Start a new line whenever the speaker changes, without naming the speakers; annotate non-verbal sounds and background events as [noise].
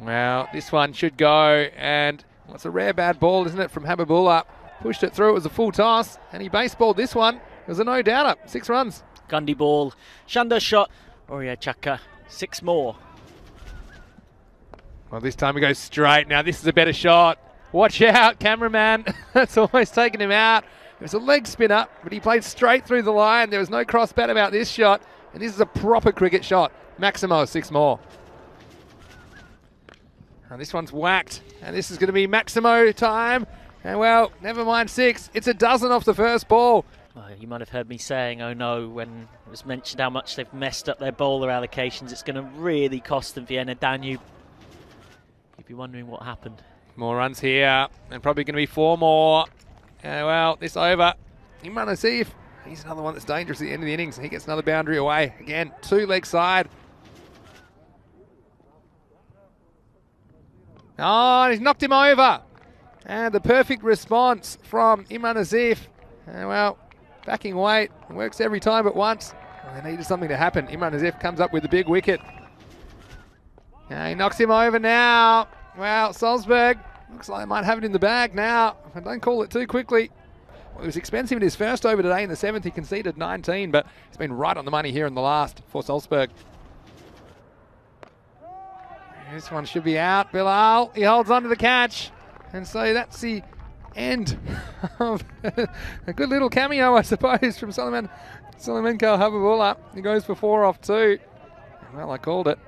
Well, this one should go, and well, it's a rare bad ball, isn't it, from Habibullah. Pushed it through, it was a full toss, and he baseballed this one. It was a no doubter, six runs.
Gundy ball, Shanda shot, Oria Chaka, six more.
Well, this time he goes straight. Now, this is a better shot. Watch out, cameraman. [laughs] That's almost taken him out. It was a leg spinner, but he played straight through the line. There was no cross bat about this shot, and this is a proper cricket shot. Maximo, six more. And this one's whacked, and this is going to be Maximo time. And well, never mind six. It's a dozen off the first ball.
Well, you might have heard me saying, oh no, when it was mentioned how much they've messed up their bowler allocations. It's going to really cost them Vienna Danube. You'd be wondering what happened.
More runs here, and probably going to be four more. Uh, well, this over. Imran Asif, he's another one that's dangerous at the end of the innings. And he gets another boundary away. Again, two leg side. Oh, he's knocked him over. And the perfect response from Imran Asif. Uh, well, backing weight. Works every time but once. They needed something to happen. Imran Asif comes up with the big wicket. He knocks him over now. Well, Salzburg looks like they might have it in the bag now. Don't call it too quickly. Well, it was expensive in his first over today. In the seventh, he conceded 19, but he's been right on the money here in the last for Salzburg. This one should be out. Bilal, he holds on to the catch. And so that's the end [laughs] of a good little cameo, I suppose, from Solomon Solomenko Habibullah. He goes for four off two. Well, I called it.